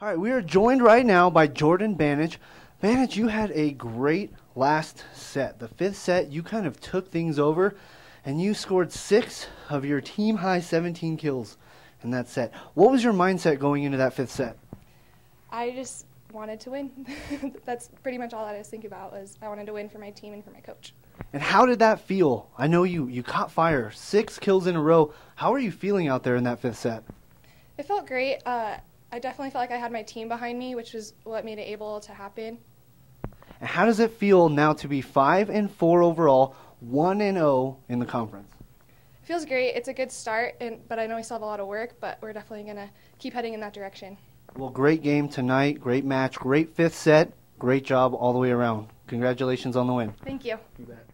All right, we are joined right now by Jordan Banich. Banich, you had a great last set. The fifth set, you kind of took things over, and you scored six of your team high 17 kills in that set. What was your mindset going into that fifth set? I just wanted to win. That's pretty much all I was thinking about was I wanted to win for my team and for my coach. And how did that feel? I know you you caught fire, six kills in a row. How are you feeling out there in that fifth set? It felt great. Uh, I definitely felt like I had my team behind me, which was what made it able to happen. And how does it feel now to be five and four overall, one and zero oh in the conference? It feels great. It's a good start, and but I know we still have a lot of work. But we're definitely gonna keep heading in that direction. Well, great game tonight, great match, great fifth set, great job all the way around. Congratulations on the win. Thank you. You bet.